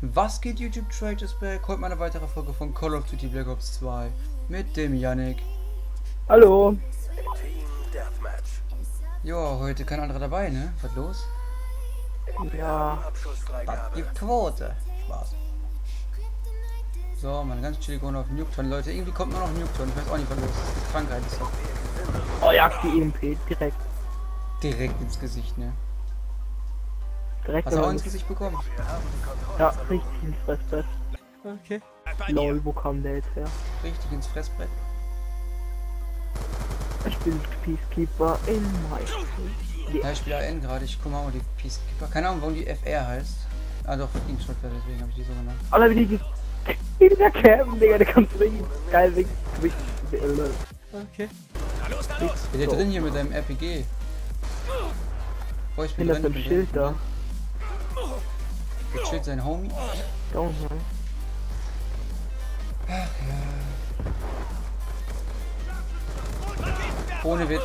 Was geht YouTube Traders Back? Heute mal eine weitere Folge von Call of Duty Black Ops 2 mit dem Yannick. Hallo. Ja, heute kein anderer dabei, ne? Was los? Ja, Das gibt Quote. Spaß. So, meine ganz chillige Runde auf Nuketown. Leute, irgendwie kommt nur noch Nuketown. Ich weiß auch nicht, was los ist. Die Krankheit ist doch oh ja, die EMP direkt. direkt ins Gesicht, ne? Direkt Hast du auch ins Gesicht bekommen? Ja, richtig ins Fressbrett. Okay. Lol, wo kam der jetzt her? Richtig ins Fressbrett. Ich bin Peacekeeper in my Ja, ich spiele AN gerade. Ich guck mal, wo die Peacekeeper. Keine Ahnung, warum die FR heißt. Ah, doch, Friedensschutzer, deswegen habe ich die so genannt. Alter, wie die wie der campen, Digga, der kommt richtig geil weg. weg- Okay. Ist der drin hier mit deinem RPG? Boah, ich Ich bin bin das drin. im mit Schild dem- da. Chillt sein Homie. Don't know. Ohne Witz.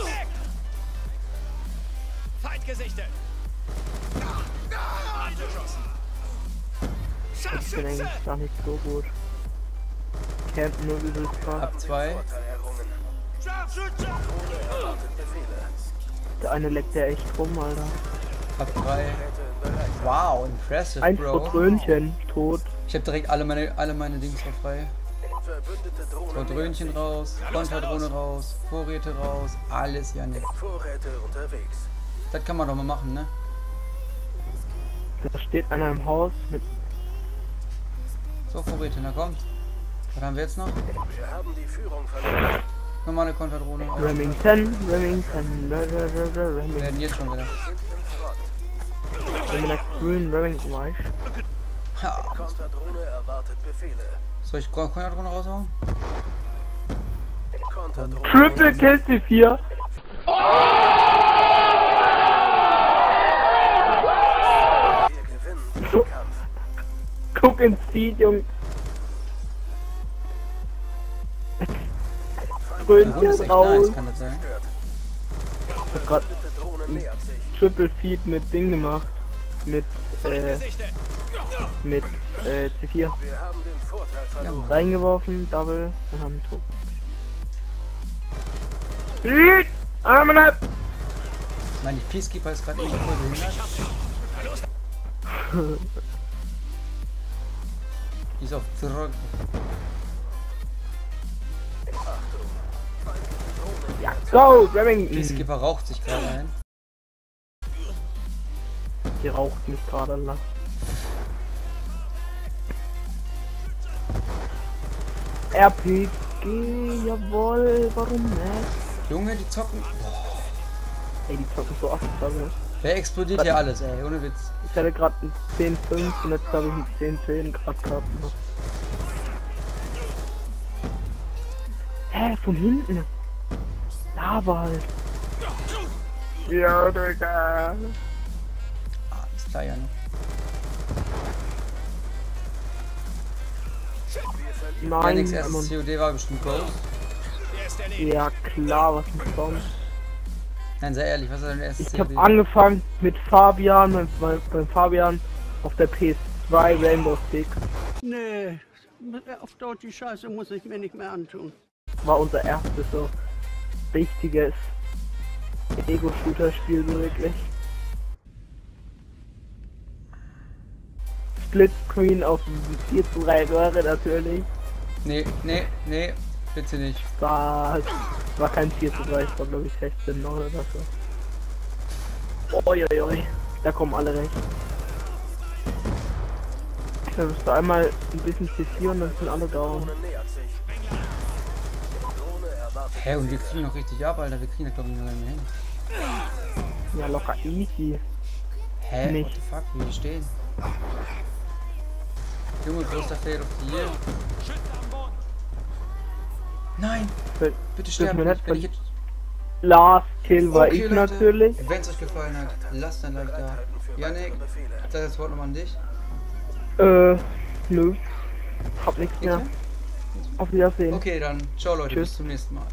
Feind gesichtet. Ich bin eigentlich gar nicht so gut. Campen nur übelst krass. Ab 2. Der eine leckt ja echt rum, Alter. Ab 3. Wow, impressive, Ein Bro. Quadrönchen, tot. Ich habe direkt alle meine, alle meine Dings noch frei. Quadrönchen raus, Konterdrohne raus, Vorräte raus, alles ja nicht. Vorräte unterwegs. Das kann man doch mal machen, ne? Da steht einer im Haus mit So, Vorräte, na kommt. Was haben wir jetzt noch? Wir haben die Führung verloren. Normale Konterdrohne. Remington, Remington, Re- Re- Re- Re- Remington. Werden jetzt schon wieder. Wenn man das grün Remington weiß. Ha. Konterdrohne erwartet Befehle. Soll ich Kon- Konterdrohne raushauen? Triple Kill C4. wir gewinnen den Kampf. Guck ins Feed, Brötchen echt raus. nice, kann das sein? Ich hab grad. Triple Feed mit Ding gemacht. Mit, äh, mit, äh, C4. Wir haben. Reingeworfen, Double und haben tot. Armen ab! Ich meine, die Peacekeeper ist gerade irgendwie voll behindert. Die ist auf Drog. Ja, go! Remington! Peacekeeper raucht sich gerade ein. Die raucht mich gerade lang. RPG, jawohl, warum nicht? Junge, die zocken. Boah, Ey, die zocken so oft, also. wer explodiert hier alles, ey? Ohne Witz. Ich hatte gerade ein 10-5 und jetzt habe ich ein 10-10 gerade gehabt. Hä, von hinten? Lava halt. Ja, Digga. Klar, ja, ne? Nein, Yannicks erstes. COD war bestimmt erledigt. Ja, klar, was ist sonst? Nein, sei ehrlich, was ist dein erstes Ich habe angefangen mit Fabian, beim, beim, beim Fabian auf der PS2 Rainbow Six. Nee, auf Deutsch die Scheiße muss ich mir nicht mehr antun. War unser erstes so richtiges Ego-Shooter-Spiel so wirklich. Splitscreen auf 4 zu 3 Röhre natürlich. Nee, nee, nee, bitte nicht. War, war kein 4 zu 3, es war glaube ich 16 9 oder so. Uiuiui, da kommen alle recht. Da bist du einmal ein bisschen C4 und dann sind alle down. Hä, und wir kriegen noch richtig ab, Alter. Wir kriegen das, glaube ich, noch nicht mehr hin. Ja, locker easy. Hä? Nicht. What the fuck? Wie wir stehen? Junge, größter Fail of the Year. Nein! Bitte sterben wir nicht, wenn ich jetzt... Last Kill war Okay, ich Leute, natürlich. Wenn es euch gefallen hat, lasst ein Like da. weitere Befehle. das Wort nochmal an dich. Äh, nö. Hab nichts mehr. Auf Wiedersehen. Okay, dann ciao Leute, Tschüss. bis zum nächsten Mal.